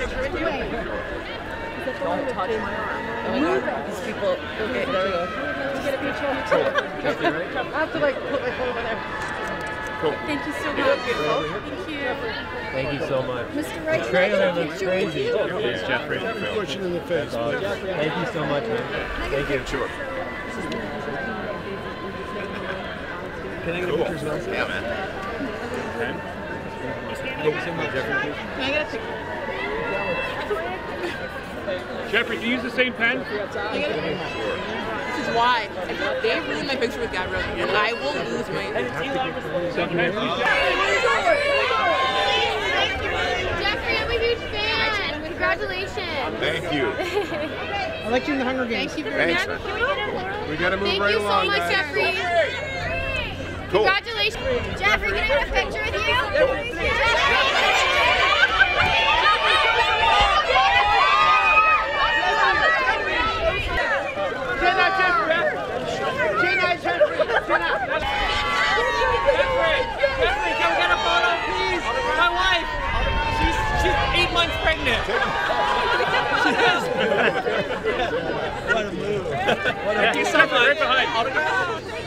Don't touch my arm. Oh my god, these people. Okay, there we go. Get a picture I have to like put my phone over there. Thank you so much. Thank you. Thank you so much. Mr. Wright, The can I get trailer looks crazy. you? It's Jeffrey. Push it in the face. Thank you so much, man. Thank you. Sure. Can I get a picture? Yeah, man. Thank you so much, Jeffrey. Can I get a picture? Jeffrey, do you use the same pen? This is why. If they ruin my picture with Gabrielle, and I will lose my. Same pen? Jeffrey, I'm a huge fan. Congratulations. Thank you. I like you in the Hunger Games. Thank you very much. we get a photo? We gotta move Thank right you so much, guys. Jeffrey. Cool. Congratulations. Jeffrey, can I get a picture with you? Jeffrey, can we get a photo, please? My wife. She's she's eight months pregnant. Thank you so much. Right behind.